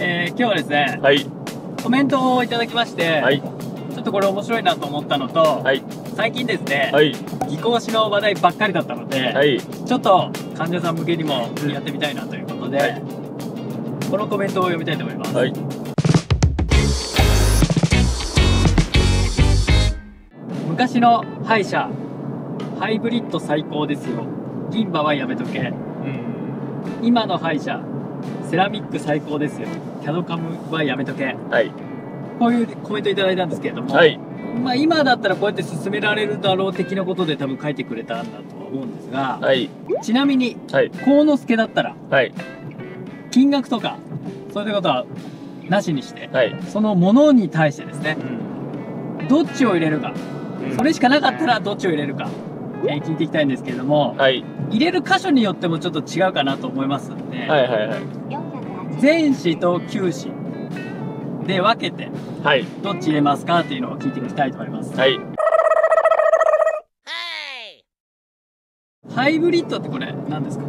えー今日はですね、はい。コメントをいただきまして、はい。ちょっとこれ面白いなと思ったのと、はい。最近ですね、はい。技工士の話題ばっかりだったので、はい。ちょっと患者さん向けにもやってみたいなということで、はいこのコメントを読みたいと思います。はい。昔の歯医者、ハイブリッド最高ですよ。銀歯はやめとけ。うん。今の歯医者、セラミック最高ですよ。キャドカムはやめとけ。はい。こういうコメントいただいたんですけれども、はい。まあ今だったらこうやって進められるだろう的なことで多分書いてくれたんだとは思うんですが、はい。ちなみに、はい。幸之助だったら、はい。金額とか、そういうことはなしにして、はい。そのものに対してですねう、ん。どっちを入れるか、うんそれしかなかったらどっちを入れるか、えー聞いていきたいんですけれども、はい。入れる箇所によってもちょっと違うかなと思いますんで、はい。はい。はい。前歯と臼歯で分けて、はい。どっち入れますかっていうのを聞いていきたいと思います。はい。ハイブリッドってこれ何ですか？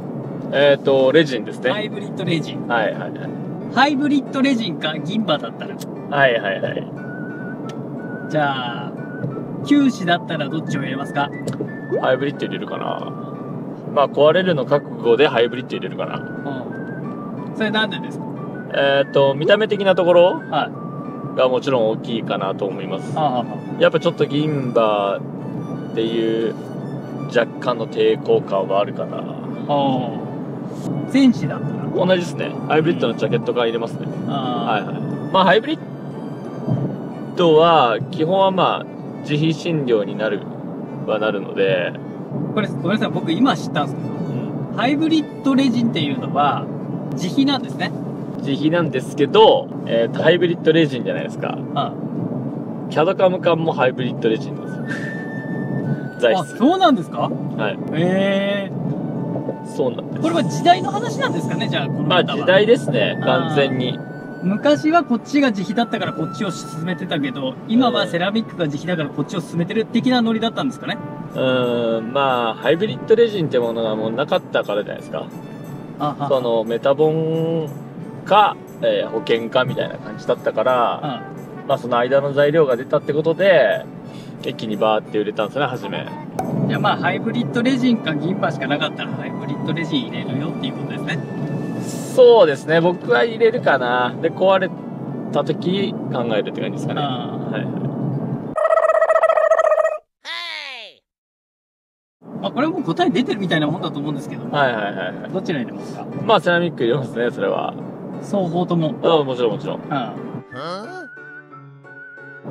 えっ、と、レジンですね。ハイブリッドレジン。はい。はい。ハイブリッドレジンか銀歯だったら。はい。はい。はい。じゃあ、臼歯だったらどっちを入れますか？ハイブリッド入れるかな。まあ、壊れるの覚悟でハイブリッド入れるかな。うん。それなんでですか？えっ、と、見た目的なところはい。がもちろん大きいかなと思います。ああ、やっぱちょっと銀歯っていう若干の抵抗感はあるかな。ああ。前歯だったら同じですね。ハイブリッドのジャケットが入れますね。あはいはい。まあ、ハイブリッドは、基本はまあ、自費診療になる、はなるので、い。これ、ごめんなさい。僕今知ったんですけど、うん、ハイブリッドレジンっていうのは、自費なんですね。自費なんですけど、えっ、と、ハイブリッドレジンじゃないですか。あキャドカム缶もハイブリッドレジンですよ。材あ、質。そうなんですか？はい。ええそうなんです。これは時代の話なんですかねじゃあ、このまあ、時代ですね。完全に。昔はこっちが自費だったからこっちを進めてたけど、今はセラミックが自費だからこっちを進めてる的なノリだったんですかねうーん、まあ、ハイブリッドレジンってものがもうなかったからじゃないですか。その、メタボンか、えー保険かみたいな感じだったから、あまあ、その間の材料が出たってことで、一気にバーって売れたんですよね、初め。いやまあハイブリッドレジンか銀歯しかなかったらハイブリッドレジン入れるよっていうことですねそうですね、僕は入れるかな。で、壊れた時考えるって感じですかね。あはいはい。まあこれも答え出てるみたいなもんだと思うんですけども、はいはいはいはい。どちらに入れますか？まあ、セラミック入れますね、それは。双方とも？あもちろんもちろん。あ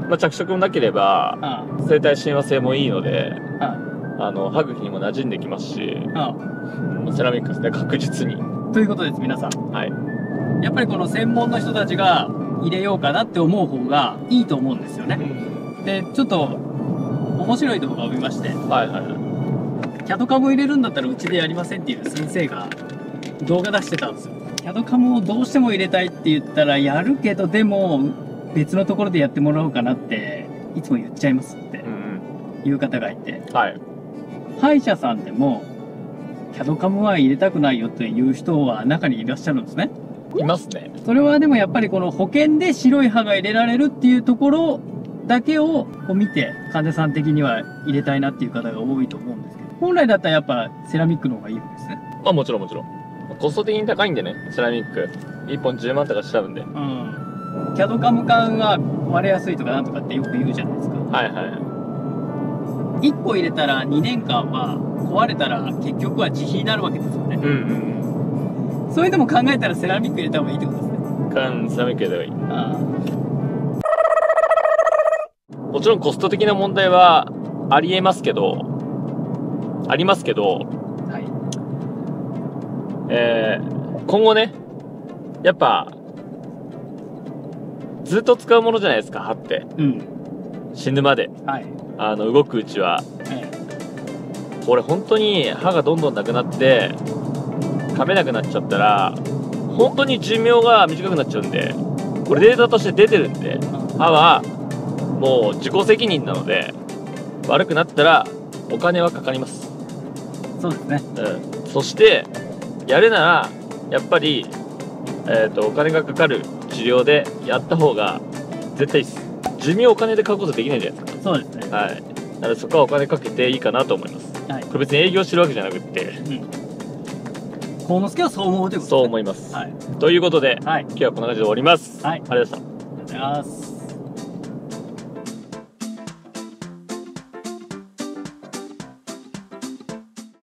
まあ、着色もなければ、あ生体親和性もいいので、ああの、歯茎にも馴染んできますし、あセラミックですね、確実に。ということです皆さんはい。やっぱりこの専門の人たちが入れようかなって思う方がいいと思うんですよねでちょっと面白い動画を見ましてはいはいはい。キャドカムを入れるんだったらうちでやりませんっていう先生が動画出してたんですよ。キャドカムをどうしても入れたいって言ったらやるけどでも別のところでやってもらおうかなっていつも言っちゃいますってうんいう方がいて、うん。はい。歯医者さんでもキャドカムは入れたくないよっていう人は中にいらっしゃるんですね。いますね。それはでもやっぱりこの保険で白い歯が入れられるっていうところだけをこう見て患者さん的には入れたいなっていう方が多いと思うんですけど本来だったらやっぱセラミックの方がいいわけですね。まあもちろんもちろん。コスト的に高いんでね、セラミック。1本10万とかしちゃうんで。うん。キャドカム缶は割れやすいとかなんとかってよく言うじゃないですか。はいはいはい。1個入れたら2年間は壊れたら結局は自費になるわけですよね。うんうんそういうのも考えたらセラミック入れた方がいいってことですね。うん。缶セラミックではいい。あもちろんコスト的な問題はありえますけど、ありますけど、あ。はい。えー、今後ね、やっぱ、ずっと使うものじゃないですか、歯って。うん。死ぬまで。はい。あの、動くうちは。えこれ本当に歯がどんどんなくなって、噛めなくなっちゃったら、本当に寿命が短くなっちゃうんで、これデータとして出てるんで、歯はもう自己責任なので、悪くなったらお金はかかります。そうですね。うん。そして、やるなら、やっぱり、えー、とお金がかかる治療でやった方が絶対いいです寿命お金で買うことできないじゃないですそうですね。かはいなのでそこはお金かけていいかなと思いますはい。これ別に営業してるわけじゃなくってうん。幸之助はそう思うということですね。そう思います、はい。ということではい。今日はこんな感じで終わります、はいありがとうございましたありがとうございます。